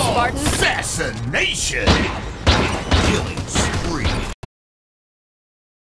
Spartan. Assassination!